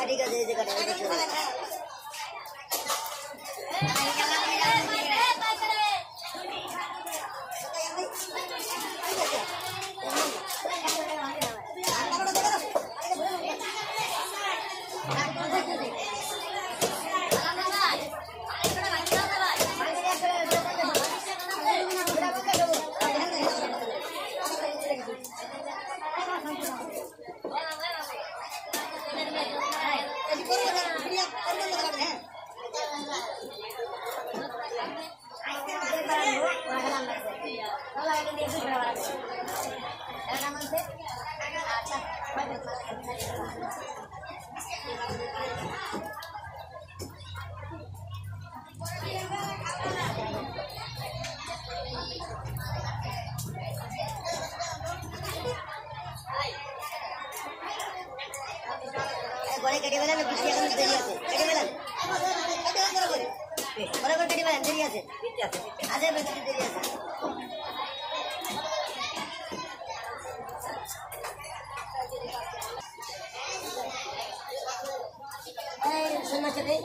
হ্যাঁ ঠিক আছে এই যে কাটা ফেলেন বৃষ্টি এখন দেরি আছে। কেটে ফেলেন কেটে ফেলেন করে ঘরে ঘরে কেটে ফেলেন দেরি আছে। আছে দেরি আছে। এই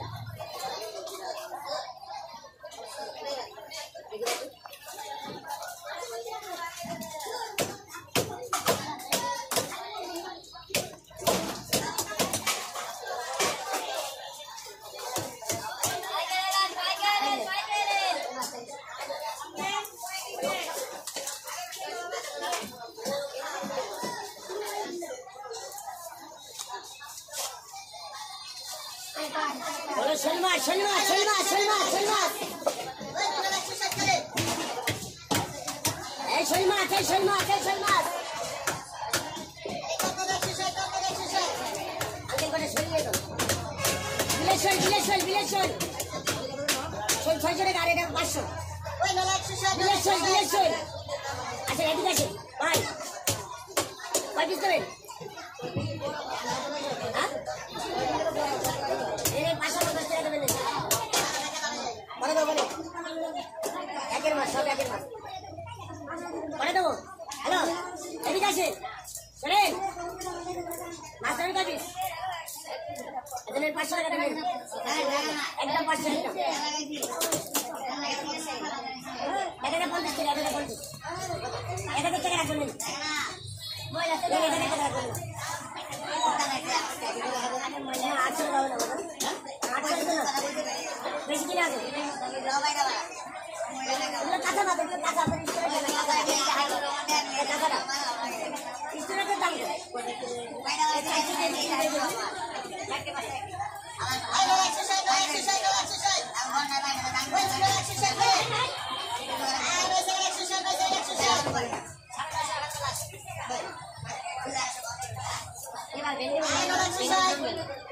শোন মাছ রে বলো শোল মাছ শোল মাছ শোল মাছ শোল মাছ শোল মাছ এই শোল মাছ এই শোল মাছ এই বিলের শোল বিলের শোল। শোল ছয়শো টাকা আর এটা পাঁচশো। বিলের শোল আচ্ছা এদিকে আছে ভাই। কয় পিস দেবেন হাজার পঞ্চাশ টাকা এক পঞ্চাশ এক টাকা রাখবেন নাকি? টাকা রাখবেন আটশো। বেশি কিনে আছে কাঁচা মাছ কাঁচা কাঁচাটা। স্টুডেন্টের দাম 哎，那个是那个。